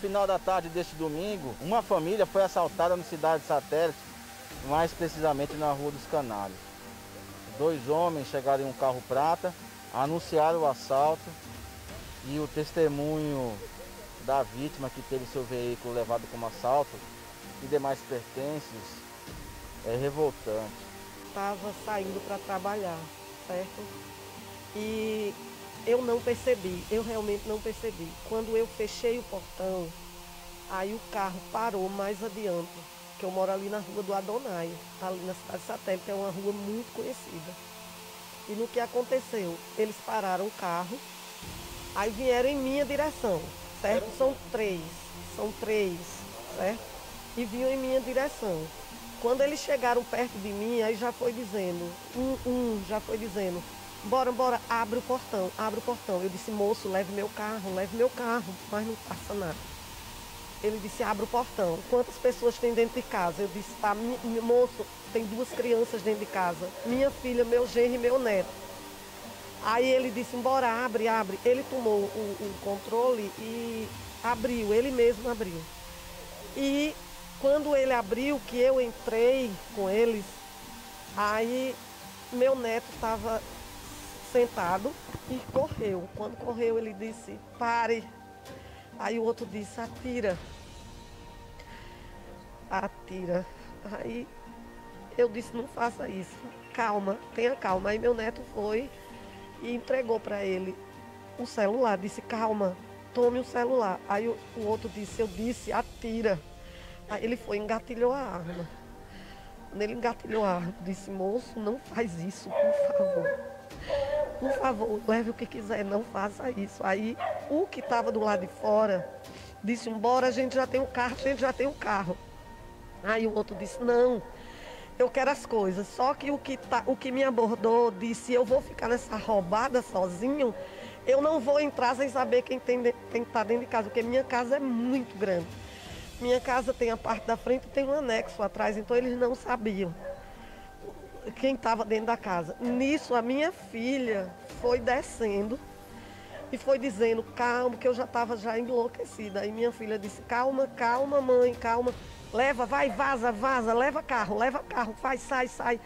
final da tarde deste domingo, uma família foi assaltada na cidade de Satélite, mais precisamente na Rua dos Canários. Dois homens chegaram em um carro prata, anunciaram o assalto e o testemunho da vítima que teve seu veículo levado como assalto e demais pertences é revoltante. Estava saindo para trabalhar, certo? E eu não percebi, eu realmente não percebi. Quando eu fechei o portão, aí o carro parou mais adiante, que eu moro ali na rua do Adonai, ali na cidade satélite, é uma rua muito conhecida. E no que aconteceu? Eles pararam o carro, aí vieram em minha direção, certo? São três, são três, certo? E vinham em minha direção. Quando eles chegaram perto de mim, aí já foi dizendo, um, um já foi dizendo, bora, bora, abre o portão, abre o portão. Eu disse, moço, leve meu carro, leve meu carro, mas não passa nada. Ele disse, abre o portão. Quantas pessoas tem dentro de casa? Eu disse, tá, moço, tem duas crianças dentro de casa. Minha filha, meu genro e meu neto. Aí ele disse, bora, abre, abre. Ele tomou o, o controle e abriu, ele mesmo abriu. E quando ele abriu, que eu entrei com eles, aí meu neto estava sentado e correu. Quando correu, ele disse: pare. Aí o outro disse: atira. Atira. Aí eu disse: não faça isso. Calma, tenha calma. Aí meu neto foi e entregou para ele o celular. Disse: calma, tome o celular. Aí o, o outro disse: eu disse, atira. Aí ele foi, engatilhou a arma. Quando ele engatilhou a arma, disse, moço, não faz isso, por favor. Por favor, leve o que quiser, não faça isso. Aí o que estava do lado de fora disse, embora a gente já tem o um carro, a gente já tem o um carro. Aí o outro disse, não, eu quero as coisas. Só que o que, tá, o que me abordou disse, eu vou ficar nessa roubada sozinho, eu não vou entrar sem saber quem tem, que estar tá dentro de casa, porque minha casa é muito grande. Minha casa tem a parte da frente e tem um anexo atrás, então eles não sabiam quem estava dentro da casa. Nisso, a minha filha foi descendo e foi dizendo, calma, que eu já estava já enlouquecida. Aí minha filha disse, calma, calma, mãe, calma. Leva, vai, vaza, vaza, leva carro, leva carro, faz, sai, sai.